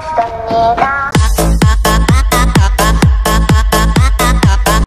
stop me.